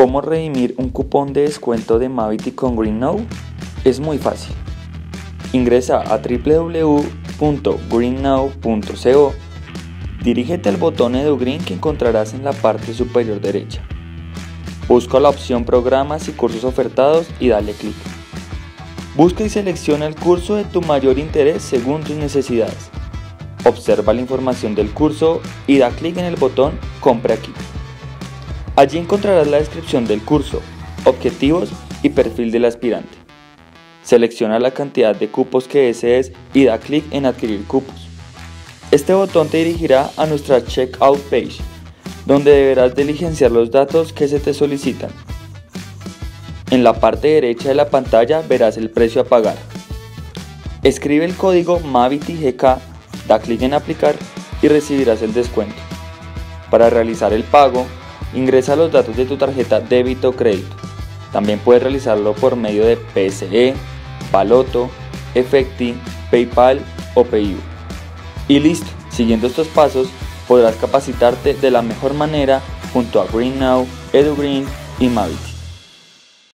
¿Cómo redimir un cupón de descuento de Mavity con GreenNow? Es muy fácil. Ingresa a www.greennow.co, dirígete al botón EduGreen que encontrarás en la parte superior derecha. Busca la opción Programas y cursos ofertados y dale clic. Busca y selecciona el curso de tu mayor interés según tus necesidades. Observa la información del curso y da clic en el botón Compre aquí. Allí encontrarás la descripción del curso, objetivos y perfil del aspirante. Selecciona la cantidad de cupos que desees y da clic en adquirir cupos. Este botón te dirigirá a nuestra Checkout Page, donde deberás diligenciar los datos que se te solicitan. En la parte derecha de la pantalla verás el precio a pagar. Escribe el código MAVITYGK, da clic en aplicar y recibirás el descuento. Para realizar el pago, Ingresa los datos de tu tarjeta débito o crédito. También puedes realizarlo por medio de PSE, Paloto, Efecti, PayPal o PayU. Y listo, siguiendo estos pasos podrás capacitarte de la mejor manera junto a GreenNow, EduGreen y Mavity.